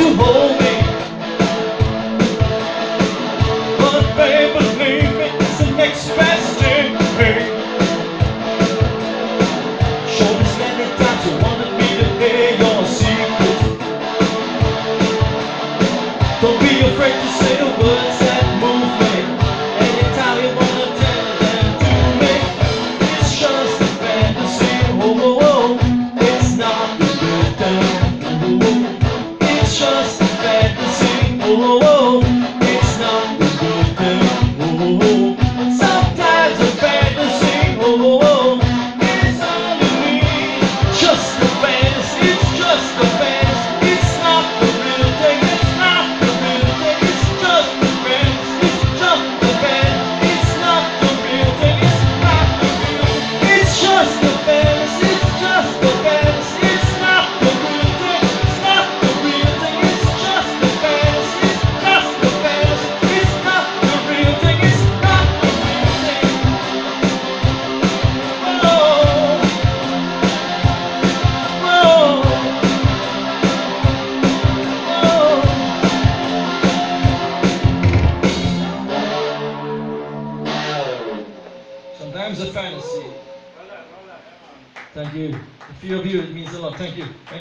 to hold. oh, whoa. Thank you. A few of you, it means a lot. Thank you. Thank